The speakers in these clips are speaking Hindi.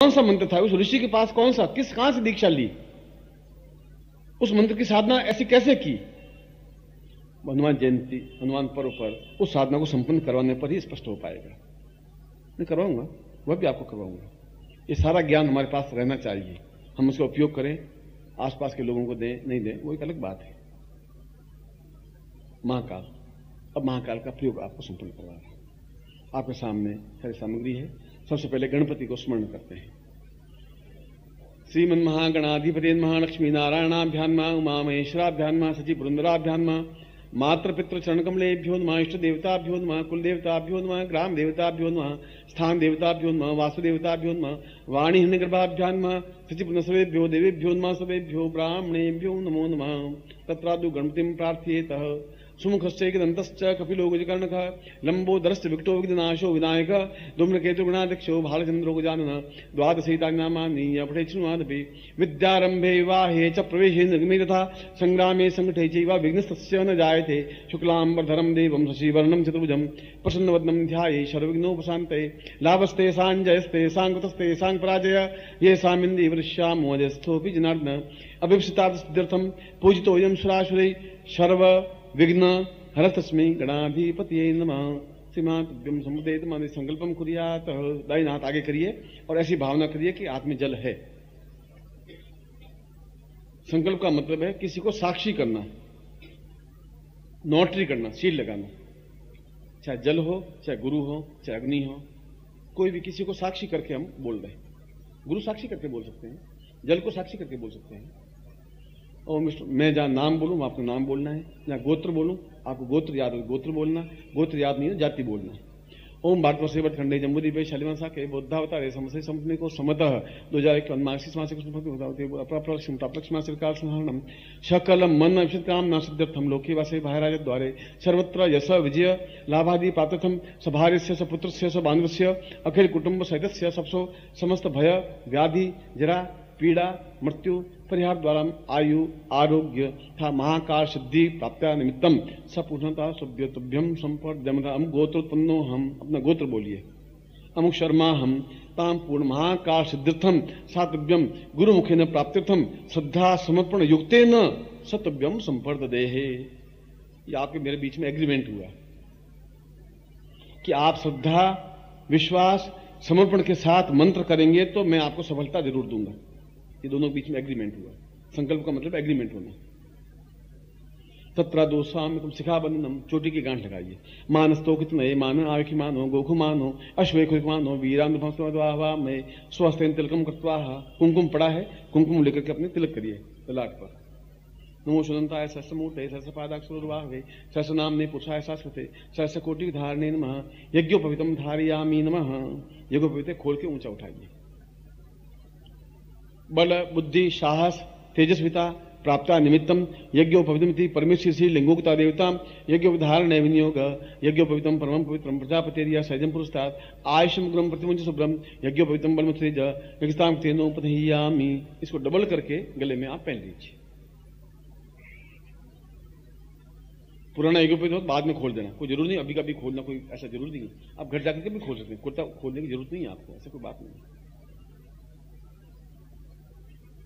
कौन सा मंत्र था? उस ऋषि के पास कौन सा? किस, कहाँ से दीक्षा ली? उस मंत्र की साधना ऐसी कैसे की? हनुमान जयंती, हनुमान पर्व पर उस साधना को संपन्न करवाने पर ही स्पष्ट हो पाएगा। मैं करवाऊँगा, वह भी आपको करवाऊँगा। ये सारा ज्ञान हमारे पास रहना चाहिए। हम उसका उपयोग करें, आसपास के लोगों को दें, नहीं दें, वो एक अलग बात है। महाकाल। अब महाकाल का प्रयोग आपको संपन्न करवा रहा आपके सामने सारी सामग्री है। सबसे पहले गणपति को स्मरण करते हैं। श्रीमन महागणाधिपति महालक्ष्मी नारायणाभ्यान नारायणाभ्यान्मा उमा महेश्वराभ्यान महेश्वराभ्यान्मा सचिव पुरंदराभ्यान्मा मात्र पितृ चरण कमलेभ्यो नम इष्ट देवताभ्यो नम कुल देवताभ्यो नम ग्राम देवताभ्यो नम स्थान देवताभ्यो नम वासुदेवताभ्यो नम वाणी गर्भाभ्यान्म सचिव नसवेभ्यो देवेभ्यो नम सवेभ्यो, ब्राह्मणेभ्यो नमो नमः। तत्रादु गणपतिं प्रार्थयेत। सुमुखश्चैकदन्तश्च कपिलो गजकर्णक लम्बोदरश्च विकटो विघ्नाशो विनायक, धूम्रकेतु गुणाध्यक्षो भालचन्द्रो गजानन विवाहे च प्रवेशे निर्गमे तथा सङ्ग्रामे सङ्कटे चैव विघ्नस्तस्य न जायते। शुक्लाम्बरधरं देवं शशिवर्णं चतुर्भुजं, प्रसन्नवदनं ध्याये सर्वविघ्नोपशान्तये लाभस्ते साञ्जयस्ते साङ्कृतस्ते साङ्पराजय, ये सामिन्दीवृश्यामोजस्थोऽपि जनार्दन। अभिप्सितार्थं पूजितोऽयं सुरासुरै विघ्न हरतस्मै गणाधिपति नम। श्रीमातभ्यम समुदेत माने संकल्पम कुरियात। दाई हाथ आगे करिए और ऐसी भावना करिए कि हाथ में जल है। संकल्प का मतलब है किसी को साक्षी करना, नोटरी करना, सील लगाना। चाहे जल हो, चाहे गुरु हो, चाहे अग्नि हो, कोई भी किसी को साक्षी करके हम बोल रहे हैं। गुरु साक्षी करके बोल सकते हैं, जल को साक्षी करके बोल सकते हैं। और मिस्टर मैं जहाँ नाम बोलूँ आपको नाम बोलना है। जहाँ गोत्र बोलूँ, आपको गोत्र याद हो, गोत्र बोलना। गोत्र याद नहीं है, जाति बोलना। है ओम भारत वर्ष खंडे जम्बूदीपे शालिमासा के बुद्धावतारे समस्या संपत्ति को समतः। दो हज़ार इक्यावन मार्क्सिस मासिक प्राप्लक्ष्मा सरकार संहरणम। सकल मन अभिषित काम न सिद्ध्यर्थम लोके वासे भाईराज द्वारे। सर्वत्र यश विजय लाभादि प्राप्तथम सभार्य सपुत्र से बांधव अखिल कुटुंब सहित सबसो समस्त भय, व्याधि, जरा पीड़ा, मृत्यु, परिहार द्वारा आयु, आरोग्य था महाकाल सिद्धि प्राप्त निमित्तम। सपूर्णता सभ्यतभ्यम संपर्क गोत्रोत्पन्नो हम अपना गोत्र बोलिए। अमुक शर्मा हम ताम पूर्ण महाकाल सिद्धिर्थम गुरु मुखे न प्राप्त्यर्थम श्रद्धा समर्पण युक्त न सतव्यम संपर्क देहे ये आपके मेरे बीच में एग्रीमेंट हुआ। कि आप श्रद्धा, विश्वास, समर्पण के साथ मंत्र करेंगे तो मैं आपको सफलता ज़रूर दूँगा। ये दोनों के बीच में एग्रीमेंट हुआ। संकल्प का मतलब एग्रीमेंट होना। तत्रा दोषाम तुम शिखा बंधनम चोटी की गांठ लगाइए। मानस्तो कितने मान आयुखी मानो, गोखु मानो अश्वेखुख मानो वीरांध्वा में, स्वस्थ तिलकम करवा कुमकुम पड़ा है कुमकुम लेकर के अपने तिलक करिए, तलाक पर। नमो सुनंताय सरसमूर्ते सरसपादाक्षुर्वाहवे सरस नाम ने पुरुषाय शाश्वते सरस कोटि धारणे नम, यज्ञोपवितम धारियामी नम। यज्ञोपवित खोल के ऊँचा उठाइए। बल, बुद्धि, साहस, तेजस्विता प्राप्त निमित्तम। यज्ञोपवितमिति परमेश्वर श्री लिंगोक्ता देवता यज्ञोपधारण विनियोग यज्ञोपवितम परम पवित्रम प्रजापति सैजम पुरस्ताद आयुषम गुरम प्रतिमुंज शुभ्रम। यज्ञोपवितम बलम तेज यज्ञताम तेनोपधयामी इसको डबल करके गले में आप पहन लीजिए। पुराना यज्ञोपवित बाद में खोल देना। कोई ज़रूर नहीं, अभी कभी खोलना कोई ऐसा ज़रूर नहीं आप घर जाकर के भी खोल सकते हैं। कुर्ता खोलने की ज़रूरत नहीं है आपको, ऐसा कोई बात नहीं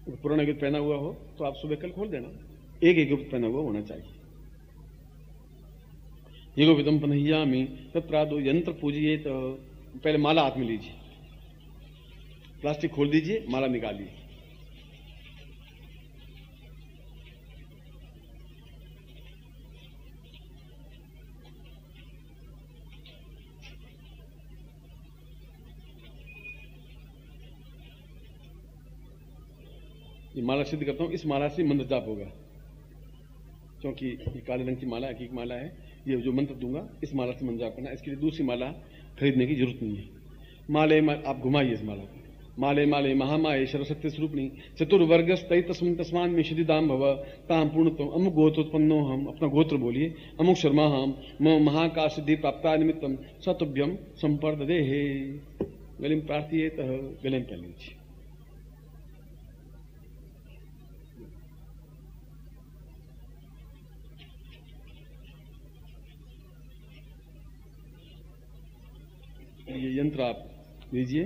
पुराना गिफ्ट पहना हुआ हो तो आप सुबह कल खोल देना। एक एक गिफ्ट पहना हुआ होना चाहिए। ये विदम पनहिया में तत्प्रादो यंत्र पूजिए तो पहले माला हाथ में लीजिए। प्लास्टिक खोल दीजिए, माला निकालिए। माला सिद्ध करता हूँ, इस माला से मंत्र जाप होगा। क्योंकि ये काले रंग की माला हकीक माला है, ये जो मंत्र दूँगा, इस माला से मंत्र जाप करना। इसके लिए दूसरी माला खरीदने की ज़रूरत नहीं है। माले आप घुमाइए इस माला को। माले माले महामाये सरस्वती स्वरूपणी चतुर्वर्ग तय तस्म तस्मान में शिधि दाम भव ताम पूर्ण अमुक गोत्रोत्पन्नो हम, अपना गोत्र बोलिए। अमुक शर्मा हम महाकाश सिद्धि प्राप्ता निमित्तम सतुभ्यम संपर्द दे हे गलिम प्रार्थी गलिम पहन ये यंत्र आप लीजिए।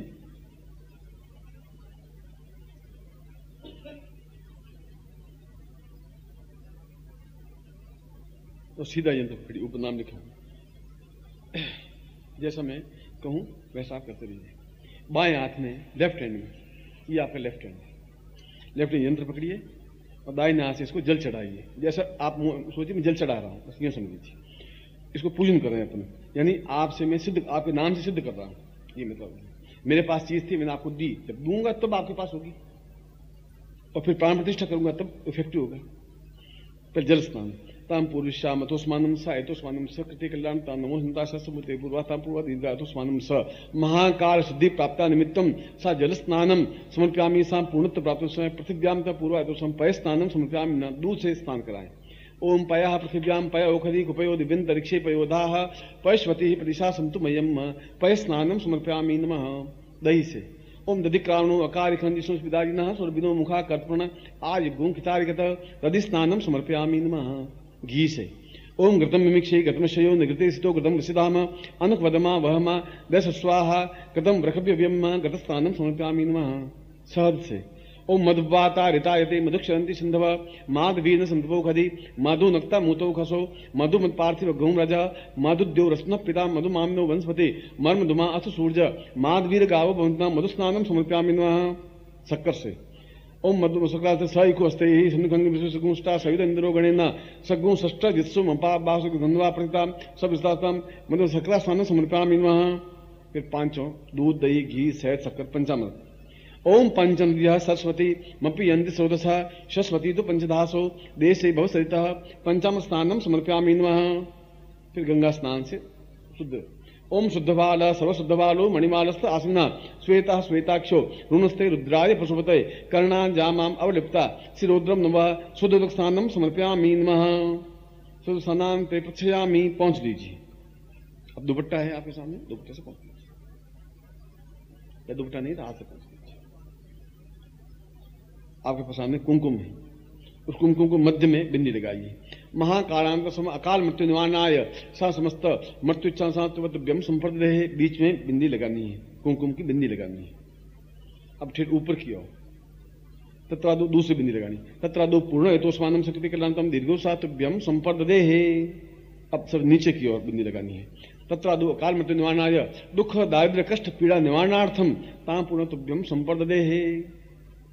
तो सीधा यंत्र पकड़ी उपनाम लिखा जैसा मैं कहूँ, वैसा आप करते रहिए। बाएँ हाथ में लेफ़्ट हैंड में। ये आपका लेफ़्ट हैंड है। लेफ़्ट हैंड यंत्र पकड़िए और दाएँ हाथ से इसको जल चढ़ाइए। जैसा आप सोचिए, मैं जल चढ़ा रहा हूँ। बस यह समझ लीजिए। इसको पूजन कर रहे हैं अपने। यानी आपसे मैं सिद्ध, आपके नाम से सिद्ध कर रहा हूँ। ये मतलब मेरे पास चीज़ थी, मैंने आपको दी। जब दूँगा, तब आपके पास होगी। और फिर प्राण प्रतिष्ठा करूँगा, तब इफ़ेक्टिव होगा। फिर जल स्नान। ताम पूर्विश्याम अतोस्मानम स एतोस्मानम स, कृति कल्याण ता नमो हिंता पूर्वाताम पूर्वा दीर्घा अतोस्मानम स। महाकाल सिद्धि प्राप्त निमित्तम सा जल स्नानम। समर्प्यामी सा पूर्णत्व प्राप्त समय पृथ्व्याम पूर्वा एतोसम पय स्नानम, समर्प्यामी दूध से स्नान कराएँ। ओम पय पृथिव्याम पय ओखरी कुपयो दिव्यंतरिक्षे पयोधा पयश्वती प्रतिशा संतु मयम पय स्नानम समर्प्यामी नम। दही से ओम दधि दधिक्राणो अकार स्पिदारिन स्वर्बिनो मुखा कर्पण आज गुं खितारिगत दधि स्नानम समर्प्यामी नम। घी से ओम घृतम मिमिक्षे घृतमशयो निगृते सितो घृतम ऋषिधाम अनुक वदमा वहमा दश स्वाहा घृतम व्रखव्यव्यम घृतस्नानम समर्प्यामी नम। शहद से ओम मधुवाता ऋतायते मधुक्षरंती सिंधव माधवीन संधवो खदि मधु नक्ता मूतो खसो, मधु मत पार्थिव घूम रज, मधुद्यो रत्न पिता मधु मामनो वंशपति मर्म धुमा अथ सूर्य माधवीर गाव भवंतना मधु समर्प्यामि शक्कर से ओम मधु सकाल स इको अस्ते ही सन्नुखंग सगुंष्टा सविद इंद्रो गणेन, सगुं षष्ठ जित्सु मपा बासु धनवा प्रता सब विस्तारतम मधु सकरा स्नान समर्प्यामि फिर पाँचों दूध, दही, घी शहद शक्कर, पंचामृत। ओम पंचम सरस्वती मपि यंति सौदस सरस्वती तो पंचदासो, देश बहुत सरिता पंचम स्नानम समर्प्यामी फिर गंगा स्नान से शुद्ध। ओम शुद्धबाल, सर्वशुद्धबालो मणिमालस्थ आसना, श्वेता श्वेताक्षो ऋणस्ते रुद्राय पशुपत कर्णा जामाम अवलिप्ता शिरोद्रम नव शुद्ध स्नानम समर्प्यामी शुद्ध स्नान पे पछयामी पहुँच लीजिए अब दुपट्टा है आपके सामने, दुपट्टे से पहुँच लीजिए दुपट्टा नहीं तो हाथ से पहुँच आपके सामने कुमकुम है। उस कुमकुम को मध्य में बिंदी लगाइए। महाकालांत समय अकाल मृत्यु निवारणाय सा समस्त मृत्यु इच्छा संपर्द रहे, बीच में बिंदी लगानी है। कुमकुम की बिंदी लगानी है। अब ठीक ऊपर की ओर। तत्रादो दूसरी बिंदी लगानी। तत्रादो पूर्ण है हेतुस्मानम शक्ति कल्याणतम दीर्घो सातव्यम संपर्द दे अब सब नीचे की ओर बिंदी लगानी है। तत्रादो अकाल मृत्यु निवारणाय दुख दारिद्र कष्ट, पीड़ा निवारणार्थम ताम पूर्णतुभ्यम संपर्द दे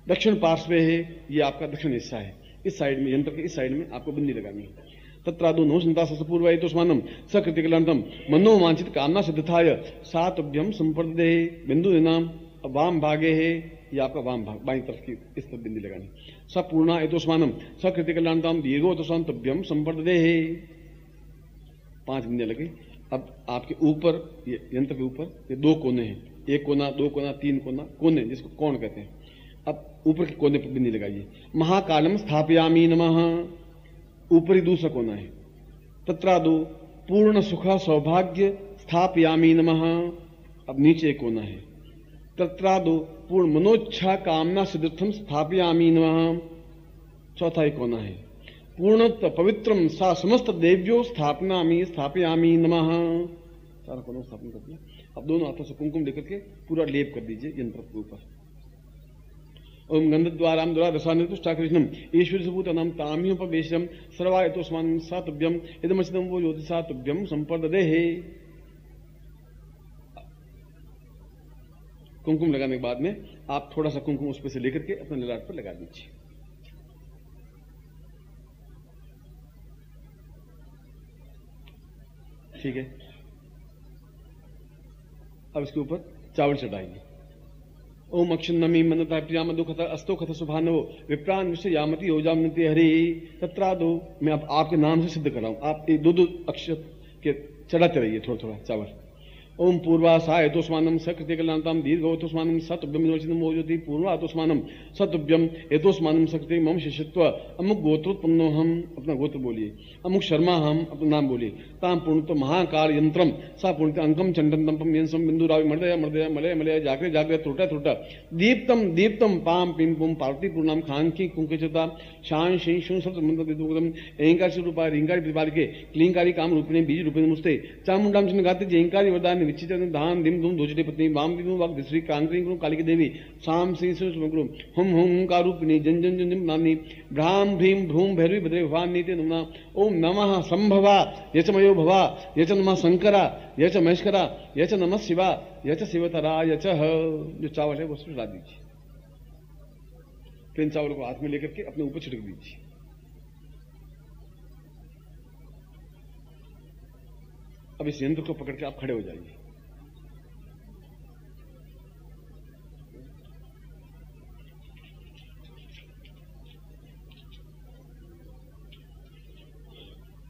दक्षिण पार्श्व है, ये आपका दक्षिण हिस्सा है। इस साइड में, यंत्र के इस साइड में आपको बिंदी लगानी है। तत्रादो नो चिंता सपूर्व तो स्मानम सकृतिकलंतम मनो वांछित कामना सिद्धाय सातभ्यम संपर्दे बिंदु नाम वाम भागे है, ये आपका वाम भाग, बाई तरफ़ की इस तरफ़ बिंदी लगानी सपूर्णा एतोस्मानम सकृतिकलंतम दीर्घो तो संतभ्यम संपर्दे है। पाँच बिंदे लगे। अब आपके ऊपर, ये यंत्र के ऊपर, ये दो कोने हैं। एक कोना, दो कोना, तीन कोना, कोने जिसको कौन कहते हैं। अब ऊपर के कोने पर बिंदी लगाइए। महाकालम स्थापयामी नमः। ऊपरी दूसरा कोना है। तत्रादो पूर्ण सुख सौभाग्य स्थापयामी नमः। अब नीचे कोना है। तत्रादो पूर्ण मनोच्छा कामना सिद्धम स्थापयामी नमः। चौथा एक कोना है। पूर्ण पवित्रम सा समस्त देव्यो स्थापना स्थापयामी नमः। सारा कोना स्थापन कर दिया। अब दोनों हाथों से कुमकुम लेकर के पूरा लेप कर दीजिए यंत्र के ऊपर। ओम गंधद्वाराम द्वारा दशानिर्तुष्टा कृष्णम ईश्वर सबूत नाम ताम्योपवेशम सर्वायतोस्मान सातभ्यम इदमचिदम वो ज्योति सातभ्यम संपर्द दे कुमकुम लगाने के बाद में आप थोड़ा सा कुमकुम उस पर से लेकर के अपने ललाट पर लगा दीजिए। ठीक है। अब इसके ऊपर चावल चढ़ाइए ओम अक्षुन्नमी मनता प्रिया प्रियाम दुखत अस्तो कथ सुभानो विप्रान विश्व यामती हरी तत्रा दो मैं अब आपके नाम से सिद्ध कर रहा हूँ आप दो दो अक्षर के चढ़ाते रहिए थोड़ा थोड़ा चावल। ओम पूर्वासाय तोस्मानम सकृतिकलांताम दीर्घोतोस्मानम सतुभ्यम मोजति पूर्वातोस्मानम सतुभ्यम एतोस्मानम सकृति मम शिष्यत्व अमुक गोत्रोत्पन्नो हम अपना गोत्र बोलिए। अमुक शर्मा हम अपना नाम बोलिए। ताम पूर्णत महाकाल यंत्रम सा पूर्णत अंकम चंडन तंपम यंसम बिंदु रावि मर्दय मर्दय, मलय मलय, जागरे जागरे त्रुटा त्रुटा दीप्तम दीप्तम पाम पिम पुम पार्वती पूर्णाम खान की कुंकिचता शान शी शून सत मंत्र दिदुगदम अहंकार रूपा रिंगारी प्रतिपाल के क्लींकारी, काम, रूपिणी, बीज, रूपिणी मुस्ते चामुंडाम चिन्ह गाते, जयंकारी, वरदान विचित धान दिम धूम धोजटे पत्नी वाम दिम वाक दिश्री कांग्री गुरु काली की देवी शाम सिंह सुम गुरु हम हम कारूपिणी जन जन जन नामी भ्राम भीम भ्रूम भैरवी भद्रे भवान नीति नुमना ओम नमः संभवा यच मयो भवा यच नमः शंकरा यच महेश्वरा यच नमः शिवा यच शिवतरा यच जो चावल है वो डाल दीजिए। फिर चावल को हाथ में लेकर के अपने ऊपर छिड़क दीजिए। अब इस यंत्र को पकड़ के आप खड़े हो जाइए।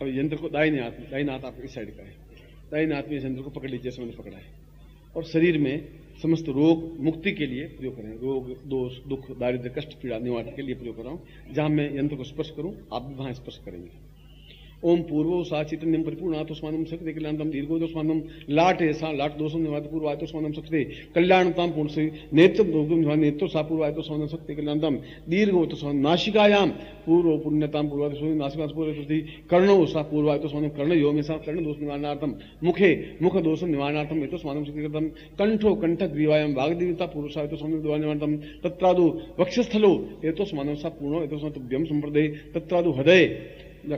अब यंत्र को दाहिने हाथ में, दाहिने हाथ आपके साइड का है। दाहिने हाथ में इस यंत्र को पकड़ लीजिए जैसे मैंने पकड़ा है। और शरीर में समस्त रोग मुक्ति के लिए प्रयोग करें। रोग, दोष, दुख दारिद्र कष्ट, पीड़ा, निवारण के लिए प्रयोग कर रहा हूँ। जहाँ मैं यंत्र को स्पर्श करूँ, आप भी वहाँ स्पर्श करेंगे। ओम पूर्व सा चैतन्यम परिपूर्णात्मस्मानम शक्ति कल्याणतम दीर्घोदस्मानम लाट ऐसा लाट दोषम निवाद पूर्वायतस्मानम शक्ति कल्याणतम पूर्ण से नेत्र दोगम निवाद नेत्र सा पूर्वायतस्मानम शक्ति कल्याणतम दीर्घोतस्मान नाशिकायाम पूर्व पुण्यताम पूर्वायतस्मानम नासिका पूर्वति कर्णो सा पूर्व पूर्वायतस्मानम कर्ण यो में सा कर्ण दोष निवारणार्थम मुखे मुख दोष निवारणार्थम एतस्मानम शक्ति करतम कंठो कंठ ग्रीवायाम भागदेवता पूर्व सा वागदेवता पुरुषायतस्मानम निवारणार्थम तत्रादु वक्षस्थलो एतस्मानम सा पूर्णो एतस्मानम तुभ्यम संप्रदे तत्रादु हृदय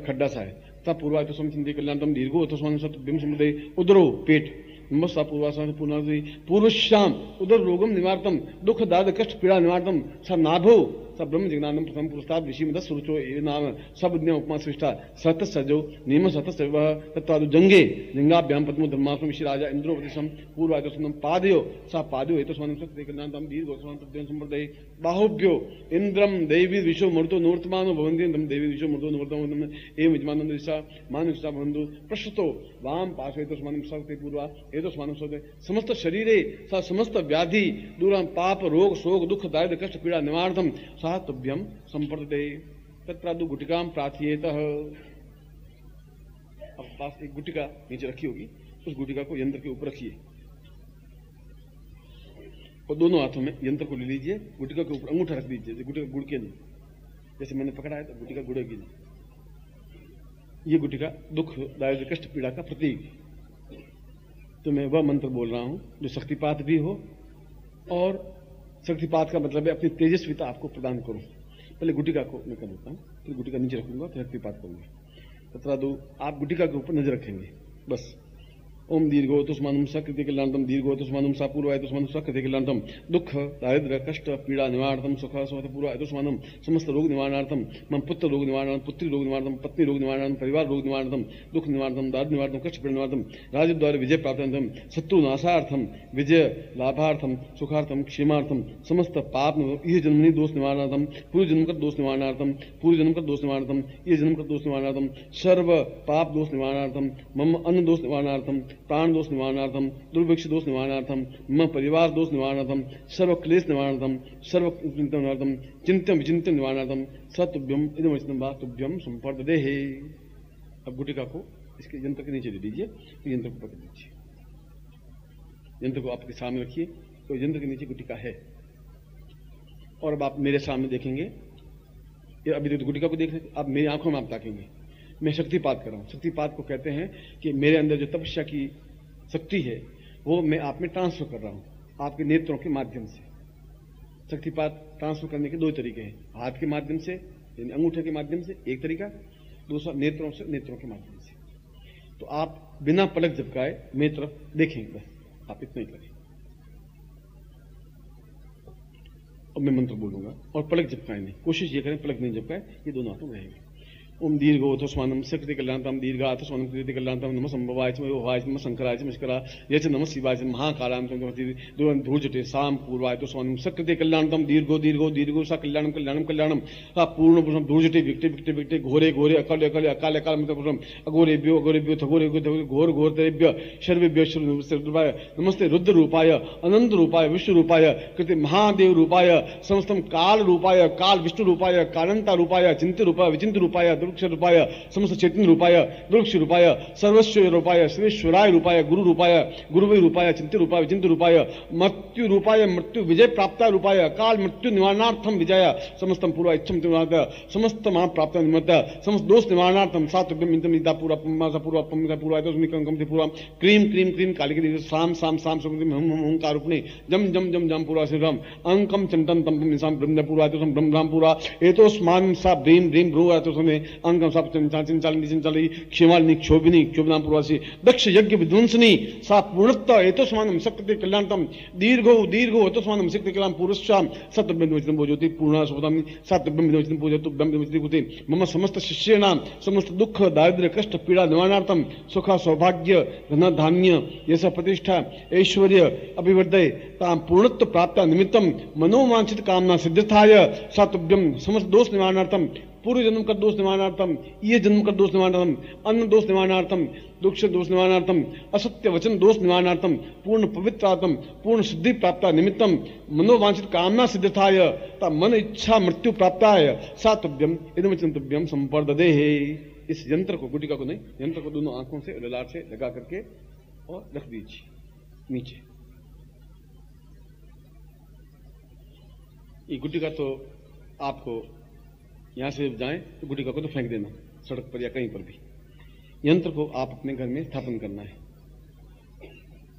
खड्डा सा है सा पूर्वायत कल्याण कल्याणतम दीर्घो अथ स्वान सत्य समुदय, उदरो पेट नमस्ता पूर्वासन पूर्व पूर्वश्याम, उदर रोगम निवारतम, दुख दाद कष्ट पीड़ा निवारतम, स नाभो स ब्रह्म जिज्ञानम प्रथम पुरस्ताद विषीमद सुरुचो ये नाम। सब उपमा सृष्टा। सत सजो नियम सत सव तत्वादु जंगे लिंगाभ्याम पद्मो धर्मात्म विषि राजा इंद्रोपतिशम पूर्वायतसुनम पादयो। सा पादयो एतो स्वानम सत्य कल्याणतम दीर्घ स्वान तद्यं संप्रदय बाहुभ्यो इंद्रम देवी विश्व मृतो नूर्तमानो भवन्ति। तम देवी विश्व मृतो नूर्तम एवं यजमानंद दिशा मानसिका बंधु प्रश्तो वाम पार्श्व एतो स्वानम सत्य पूर्वा एतो स्वानम सत्य समस्त शरीरे सा समस्त व्याधि दूरम पाप, रोग, शोक, दुख दारिद्र कष्ट, पीड़ा निवारणम सा तुभ्यम संपर्दते तत्रादु गुटिका प्राथियत अब पास एक गुटिका नीचे रखी होगी, उस गुटिका को यंत्र के ऊपर रखिए। और दोनों हाथों में यंत्र को ले लीजिए, गुटिका के ऊपर अंगूठा रख दीजिए, गुटिका गुड़के नहीं। जैसे मैंने पकड़ा है तो गुटिका गुड़ेगी नहीं ये गुटिका दुख दारिद्र कष्ट पीड़ा का प्रतीक। तो मैं वह मंत्र बोल रहा हूँ, जो शक्तिपात भी हो और शक्तिपात का मतलब है, अपनी तेजस्विता आपको प्रदान करूँ। पहले गुटिका को मैं कर देता हूँ। फिर गुटिका नीचे रखूँगा, फिर शक्तिपात करूँगा। तथा दो, आप गुटिका के ऊपर नज़र रखेंगे। बस। ओम दीर्घोतुष्मानुम सकृति कल्याणतम दीर्घोतुष्मानुम सा पूर्वायतुष्मानुम सकृति कल्याणतम दुख दारिद्र कष्ट, पीड़ा निवारणतम सुख सुख पूर्वायतुष्मानुम समस्त रोग निवारणार्थम मम पुत्र रोग निवारण पुत्री रोग निवारणम पत्नी रोग निवारण परिवार रोग निवारणतम दुख निवारणतम दारिद्र निवारणम कष्ट पीड़ा निवारणतम राजद्वारा विजय प्राप्तम शत्रु नाशार्थम विजय लाभार्थम सुखार्थम क्षेमार्थम समस्त पाप ये जन्मनी दोष निवारणार्थम पूर्व जन्म कर दोष निवारणार्थम पूर्व जन्म कर दोष निवारणार्थम ये जन्म कर दोष निवारणार्थम सर्व पाप दोष निवारणार्थम मम अन्न दोष निवारणार्थम प्राण दोष निवारणार्थम, दुर्भिक्ष दोष निवारणार्थम म परिवार दोष निवारणार्थम, सर्व क्लेश निवारणार्थम, सर्व चिंतन निवारणार्थम, चिंतन विचिंतन निवारणार्थम सतुभ्यम इदम वचनम तुभ्यम संपर्द दे अब गुटिका को इसके यंत्र के नीचे दे दीजिए तो यंत्र को पकड़ दीजिए यंत्र को आपके सामने रखिए तो यंत्र के नीचे गुटिका है। और अब आप मेरे सामने देखेंगे अभी तो गुटिका को देख रहे आप मेरी आँखों में आप ताकेंगे। मैं शक्तिपात कर रहा हूँ। शक्तिपात को कहते हैं कि मेरे अंदर जो तपस्या की शक्ति है, वो मैं आप में ट्रांसफ़र कर रहा हूँ, आपके नेत्रों के माध्यम से। शक्तिपात ट्रांसफ़र करने के दो तरीके हैं। हाथ के माध्यम से, यानी अंगूठे के माध्यम से, एक तरीका। दूसरा, नेत्रों से, नेत्रों के माध्यम से। तो आप बिना पलक झपकाए मेरी तरफ़ देखेंगे बस। आप इतना ही करें। अब मैं मंत्र बोलूँगा, और पलक झपकाए नहीं। कोशिश ये करें, पलक नहीं झपकाए, ये दोनों हाथों रहेंगे। ओम दीर्घोथस्मानं सकृति कल्याणतां दीर्घाथस्मानं कृति कल्याणतां नम संभवाय च भवाय नमः शंकराय च मिश्करा ये च नमः शिवाय च महाकालां संगमति दुरं धूर्जटे साम पूर्वाय तो स्वानं सकृति कल्याणतां दीर्घो दीर्घो दीर्घो सा कल्याणं कल्याणं कल्याणं सा पूर्ण पुरुषं धूर्जटे विकटे विकटे विकटे घोरे घोरे अकल अकल अकाल अकाल मतलब पुरुषं अघोरेभ्यो अघोरेभ्यो थघोरे घोर घोर तेभ्य शर्वेभ्य रूपाय नमस्ते रुद्र रूपाय अनंत रूपाय विष्णु रूपाय कृति महादेव रूपाय समस्तम काल रूपाय काल विष्णु रूपाय कालंता रूपाय चिंत रूपाय विचिंत रूपाय वृक्ष रूपाय समस्त चैतन्य रूपाय वृक्ष रूपाय सर्वस्व रूपाय श्रेश्वराय रूपाय गुरु रूपाय गुरुवे रूपाय चिंत रूपाय चिंत रूपाय मृत्यु रूपाय मृत्यु विजय प्राप्त रूपाय काल मृत्यु निवारणार्थम विजय समस्तम पूर्व इच्छम समस्त महा प्राप्त निमित्त समस्त दोष निवारणार्थम सात पूरा पूर्व पूर्व पूर्व क्रीम क्रीम क्रीम काली साम साम साम सुम हम हम कारुपणे जम जम जम जम पूरा श्रीराम अंकम चंदन तम निशाम ब्रह्म पूरा तो ब्रह्म राम पूरा एतोस्मान सा भ्रीम भ्रीम भ्रू आतो समय अंकम सा चिंचाल चिंचाल क्षिमालिनी क्षोभिनी क्षोभनाम पूर्वासी। दक्ष यज्ञ विध्वंसनी सा पूर्णत्व एतोस्मानम शक्ति कल्याणतम। दीर्घो दीर्घो एतोस्मानम शक्ति कल्याण पुरुषाम सत्यब्रह्मवचन भोजोति पूर्ण सुपदम भोजतु ब्रह्मवचन भूति मम समस्त शिष्याणाम समस्त दुख, दारिद्र्य, कष्ट, पीड़ा निवारणार्थम सुख, सौभाग्य धन धान्य यश, प्रतिष्ठा, ऐश्वर्य अभिवर्धय। ताम पूर्णत्व प्राप्त निमित्तम मनोवांछित कामना सिद्धाय सातुभ्यम समस्त दोष निवारणार्थम पूर्व जन्म का दोष निवारणार्थम, ये जन्म का दोष निवारणार्थम, अन्न दोष निवारणार्थम, दुख दोष निवारणार्थम, असत्य वचन दोष निवारणार्थम, पूर्ण पवित्रार्थम, पूर्ण सिद्धि प्राप्त निमित्तम, मनोवांछित कामना सिद्धाय मन इच्छा मृत्यु प्राप्ताय सातुभ्यम इदम चिंतव्यम संपर्दे इस यंत्र को, गुटिका को नहीं, यंत्र को दोनों आँखों से, ललाट से लगा करके और रख दीजिए, नीचे। ये गुटिका तो आपको यहाँ से जाएँ तो गुटिका को तो फेंक देना, सड़क पर या कहीं पर भी। यंत्र को आप अपने घर में स्थापन करना है।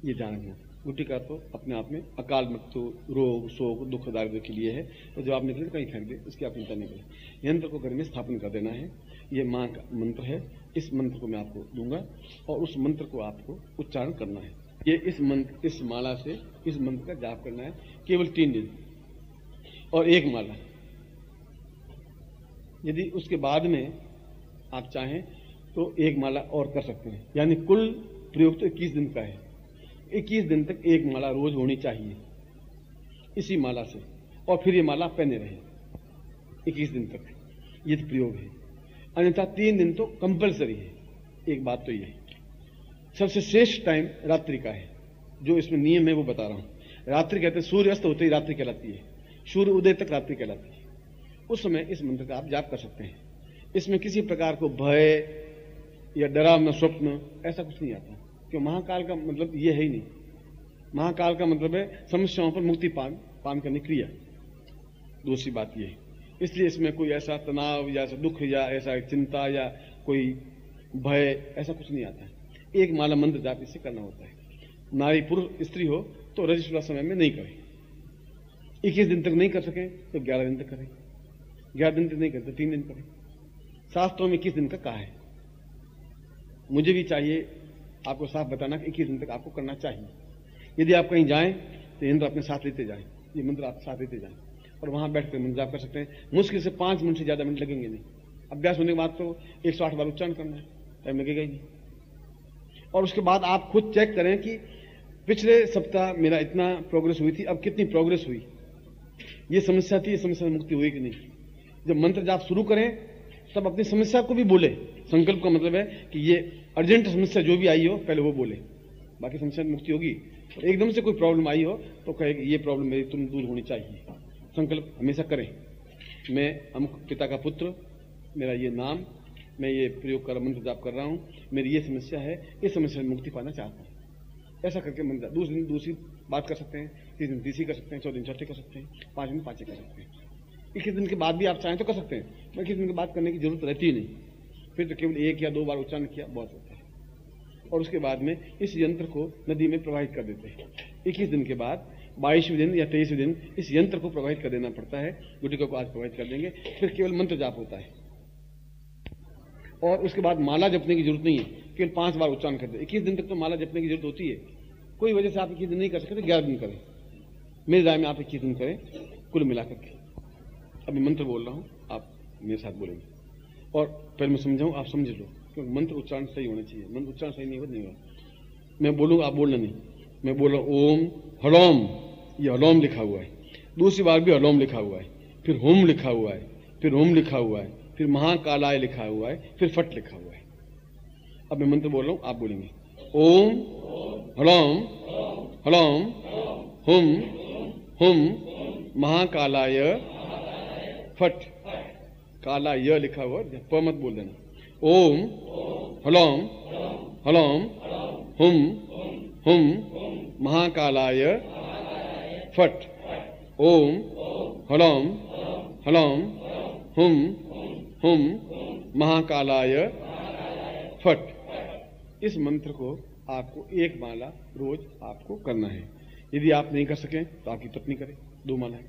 ये जान जाना गुटिका तो अपने आप में अकाल मृत्यु रोग, शोक, दुख दारिद्र के लिए है तो जब आप निकले तो कहीं फेंक दे इसकी आप चिंता नहीं करें। यंत्र को घर में स्थापन कर देना है। ये माँ का मंत्र है। इस मंत्र को मैं आपको दूँगा, और उस मंत्र को आपको उच्चारण करना है। ये इस मंत्र, इस माला से, इस मंत्र का जाप करना है। केवल तीन दिन, और एक माला। यदि उसके बाद में आप चाहें तो एक माला और कर सकते हैं। यानी कुल प्रयोग तो 21 दिन का है। 21 दिन तक एक माला रोज होनी चाहिए इसी माला से। और फिर ये माला पहने रहे। 21 दिन तक। ये तो प्रयोग है। अन्यथा तीन दिन तो कंपलसरी है। एक बात तो ये है। सबसे श्रेष्ठ टाइम रात्रि का है। जो इसमें नियम है वो बता रहा हूँ। रात्रि कहते हैं सूर्य अस्त होते ही रात्रि कहलाती है। सूर्य उदय तक रात्रि कहलाती है। उस समय इस मंत्र का आप जाप कर सकते हैं। इसमें किसी प्रकार को भय या डरावना स्वप्न, ऐसा कुछ नहीं आता। क्यों? महाकाल का मतलब ये है ही नहीं। महाकाल का मतलब है समस्याओं पर मुक्ति पान पान करने क्रिया। दूसरी बात यह है। इसलिए इसमें कोई ऐसा तनाव या ऐसा दुख या ऐसा चिंता या कोई भय, ऐसा कुछ नहीं आता। एक माला मंत्र जाप इससे करना होता है। नारी पुरुष, स्त्री हो तो रजिस्ट्रा समय में नहीं करें। इक्कीस दिन तक नहीं कर सके तो ग्यारह दिन तक करें। ग्यारह दिन तक नहीं करते, तीन दिन करें शास्त्रों में इक्कीस दिन का कहा है। मुझे भी चाहिए आपको साफ़ बताना कि इक्कीस दिन तक आपको करना चाहिए। यदि आप कहीं जाएँ तो यंत्र अपने साथ लेते जाएँ। ये मंत्र आप साथ लेते जाएँ और वहाँ बैठ कर मंत्र कर सकते हैं। मुश्किल से पाँच मिनट से ज़्यादा मिनट लगेंगे नहीं। अभ्यास होने के बाद तो एक सौ आठ बार उच्चारण करना है, टाइम लगेगा ही नहीं। और उसके बाद आप खुद चेक करें कि पिछले सप्ताह मेरा इतना प्रोग्रेस हुई थी, अब कितनी प्रोग्रेस हुई? ये समस्या थी, ये समस्या मुक्ति हुई कि नहीं? जब मंत्र जाप शुरू करें, तब अपनी समस्या को भी बोले। संकल्प का मतलब है कि ये अर्जेंट समस्या जो भी आई हो, पहले वो बोले। बाकी समस्या में मुक्ति होगी। और एकदम से कोई प्रॉब्लम आई हो तो कहे कि ये प्रॉब्लम मेरी तुम दूर होनी चाहिए। संकल्प हमेशा करें। मैं अमुक पिता का पुत्र, मेरा ये नाम, मैं ये प्रयोग कर, मंत्र जाप कर रहा हूँ। मेरी ये समस्या है, इस समस्या में मुक्ति पाना चाहता हूँ। ऐसा करके मंत्र दूसरे दिन दूसरी बात कर सकते हैं तीस दिन तीसरी कर सकते हैं चौदह दिन चौथे कर सकते हैं पाँच दिन पाँचे कर सकते हैं। इक्कीस दिन के बाद भी आप चाहें तो कर सकते हैं। तो इक्कीस दिन के बाद करने की ज़रूरत रहती ही नहीं। फिर तो केवल एक या दो बार उच्चारण किया, बहुत होता है। और उसके बाद में इस यंत्र को नदी में प्रवाहित कर देते हैं। इक्कीस दिन के बाद, बाईसवें दिन या तेईसवें दिन इस यंत्र को प्रवाहित कर देना पड़ता है। गुटिका को आज प्रवाहित कर देंगे। फिर केवल मंत्र जाप होता है। और उसके बाद माला जपने की ज़रूरत नहीं है। केवल पाँच बार उच्चारण कर दे इक्कीस दिन तक तो माला जपने की ज़रूरत होती है। कोई वजह से आप इक्कीस दिन नहीं कर सकते ग्यारह दिन करें। मेरी राय में आप इक्कीस दिन करें, कुल मिलाकर के। अभी मंत्र बोल रहा हूँ, आप मेरे साथ बोलेंगे। और पहले मैं समझाऊं, आप समझ लो, क्योंकि मंत्र उच्चारण सही होना चाहिए। मंत्र उच्चारण सही नहीं हो नहीं होगा। मैं बोलूँगा, आप बोलना नहीं। मैं बोल रहा हूँ, ओम हलोम, ये हलोम लिखा हुआ है। दूसरी बार भी हलोम लिखा हुआ है। फिर होम लिखा हुआ है। फिर होम लिखा हुआ है। फिर महाकालाय लिखा हुआ है। फिर फट लिखा हुआ है। अब मैं मंत्र बोल रहा हूँ, आप बोलेंगे। ओम हलोम हलोम, हुम हुम, महाकालाय फट। काला य लिखा हुआ, प मत बोल देना। ओम, हलोम हलोम, हुम हुम, महाकालाय, फट। ओम, हलोम हलोम, हुम हुम, महाकालाय, फट। इस मंत्र को आपको एक माला रोज आपको करना है। यदि आप नहीं कर सकें तो आपकी पत्नी करे, दो मालाएँ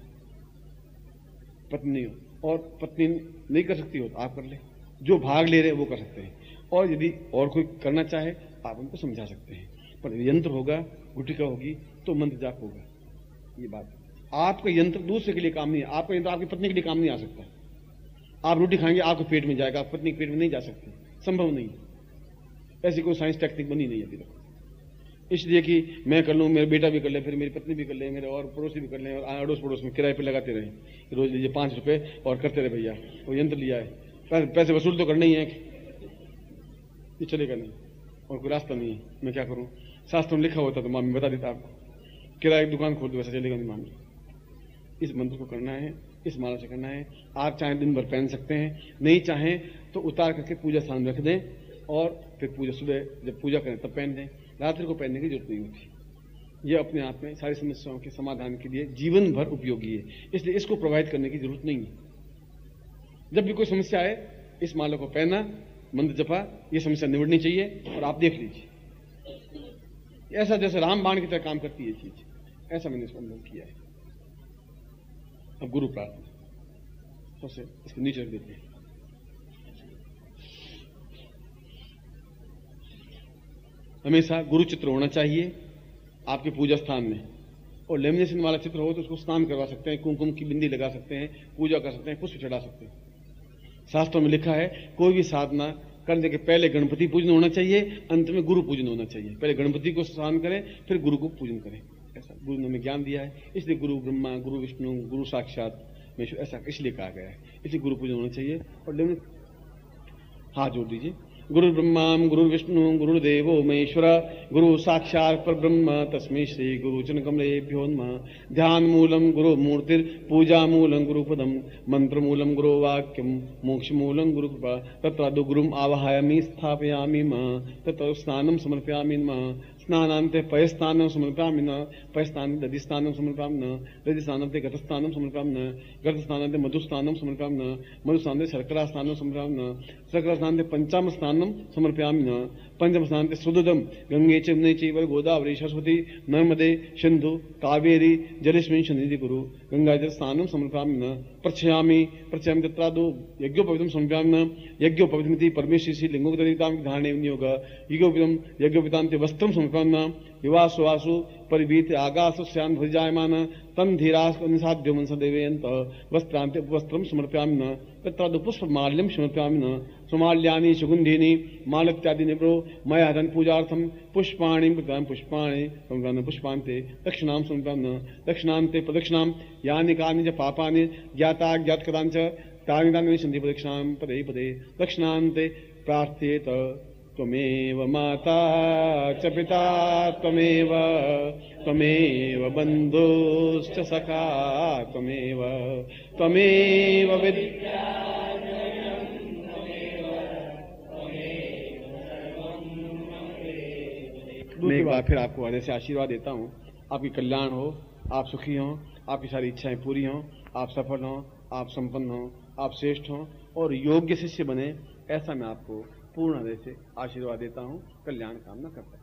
पत्नी और पत्नी नहीं कर सकती हो तो आप कर ले। जो भाग ले रहे हैं वो कर सकते हैं। और यदि और कोई करना चाहे, आप उनको समझा सकते हैं। पर यंत्र होगा, गुटिका होगी तो मंत्र जाप होगा। ये बात आपका यंत्र दूसरे के लिए काम नहीं है। आपका यंत्र आपकी पत्नी के लिए काम नहीं आ सकता। आप रोटी खाएँगे, आपके पेट में जाएगा। आप पत्नी के पेट में नहीं जा सकती। संभव नहीं ऐसी कोई साइंस टेक्निक बनी नहीं अभी तक। इसलिए कि मैं कर लूँ, मेरा बेटा भी कर ले, फिर मेरी पत्नी भी कर ले, मेरे और पड़ोसी भी कर ले, और अड़ोस पड़ोस में किराए पे लगाते रहे। रोज लीजिए पाँच रुपये और करते रहे भैया वो यंत्र लिया है। पैसे वसूल तो करना ही है। ये चलेगा नहीं, और कोई रास्ता नहीं है। मैं क्या करूँ? शास्त्र में लिखा होता तो मामी बता देता आपको। किराए की दुकान खोल दो, वैसा चलेगा नहीं मामला इस मंत्र को करना है, इस माला से करना है। आप चाहें दिन भर पहन सकते हैं, नहीं चाहें तो उतार करके पूजा स्थान रख दें, और फिर पूजा सुबह जब पूजा करें तब पहन दें। रात्रि को पहनने की ज़रूरत नहीं होती। यह अपने आप में सारी समस्याओं के समाधान के लिए जीवन भर उपयोगी है, इसलिए इसको प्रोवाइड करने की ज़रूरत नहीं है। जब भी कोई समस्या आए, इस माला को पहना मंद जपा, ये समस्या निवड़नी चाहिए और आप देख लीजिए। ऐसा जैसे राम बाण की तरह काम करती है चीज़, ऐसा मैंने इसको अनुभव किया है। अब गुरु प्रार्थना, सबसे इसको नीचे रख देते हैं। हमेशा गुरु चित्र होना चाहिए आपके पूजा स्थान में। और लेमिनेशन वाला चित्र हो तो उसको स्नान करवा सकते हैं कुमकुम की बिंदी लगा सकते हैं, पूजा कर सकते हैं, पुष्प चढ़ा सकते हैं। शास्त्रों में लिखा है, कोई भी साधना करने के पहले गणपति पूजन होना चाहिए, अंत में गुरु पूजन होना चाहिए। पहले गणपति को स्नान करें, फिर गुरु को पूजन करें। ऐसा गुरु ने हमें ज्ञान दिया है। इसलिए गुरु ब्रह्मा, गुरु विष्णु, गुरु साक्षात ऐसा इसलिए कहा गया है। इसलिए गुरु पूजन होना चाहिए। और हाथ जोड़ दीजिए। गुरु ब्रह्मा गुरु विष्णु गुरुदेव महेश्वर, गुरु साक्षात पर ब्रह्म तस्में श्री गुरुचन कमलेभ्यो नम। ध्यान मूलम गुरु मूर्ति पूजा मूलम गुरुपदम मंत्र मूलम गुरु वाक्यम मोक्ष मूलम गुरु कृपा तत्र गुरुम आवाहयामी, स्थापयामी म। तत्र स्नानम समर्पयामी नम स्नानान्ते पयस्थानं समर्पयामि न पयस्थानं दधिस्थानं समर्पयामि न दधिस्थानन्ते गतस्थानं समर्पयामि न गतस्थानन्ते मधुस्थानं समर्पयामि न मधुस्थानते शर्करास्थानं समर्पयामि न शर्करास्थानते पञ्चामस्थानं समर्पयामि न पंचमस्थानते सुदुदम गंगे चमने चैव गोदावरी सरस्वती नर्मदे सिंधु कावेरी जलेस्मिन् सन्निधि कुरु गंगाजल स्नानं समर्पयामि न। प्रक्षयामि प्रक्षयामि तत्रादो यज्ञोपवितं समर्पयामि न यज्ञोपवितमिति परमेश्वरी श्री लिंगोपदितां धारणे विनियोग यज्ञोपितं यज्ञोपितान्ते वस्त्रं समर्पयामि न विवासुवासु परिवीत आगास श्यान भुजायमान तन धीरास निसाध्यो मनस देवयंत वस्त्रांत वस्त्रम समर्पयामि न तत्र पुष्प माल्यम समर्पयामि न, सुमाल्यानि सुगंधीनि मालत्यादि निब्रो मया धन पूजार्थम पुष्पाणि प्रदान पुष्पाणि समर्पयामि पुष्पान्ते, दक्षिणां समर्पयामि न, दक्षिणान्ते प्रदक्षिणां, यानि कानि च पापानि, ज्ञाता ज्ञातकृतानि च, तानि तानि सन्ति प्रदक्षिणां पदे पदे, दक्षिणान्ते प्रार्थ्येत। त्वमेव माता च पिता त्वमेव त्वमेव बन्धुश्च सखा त्वमेव त्वमेव विद्या मैं एक बार फिर आपको हृदय से आशीर्वाद देता हूँ। आपकी कल्याण हो आप सुखी हों आपकी सारी इच्छाएँ पूरी हों आप सफल हों आप संपन्न हों आप श्रेष्ठ हों और योग्य शिष्य बने ऐसा मैं आपको पूर्ण हृदय से आशीर्वाद देता हूँ कल्याण कामना करता हूँ।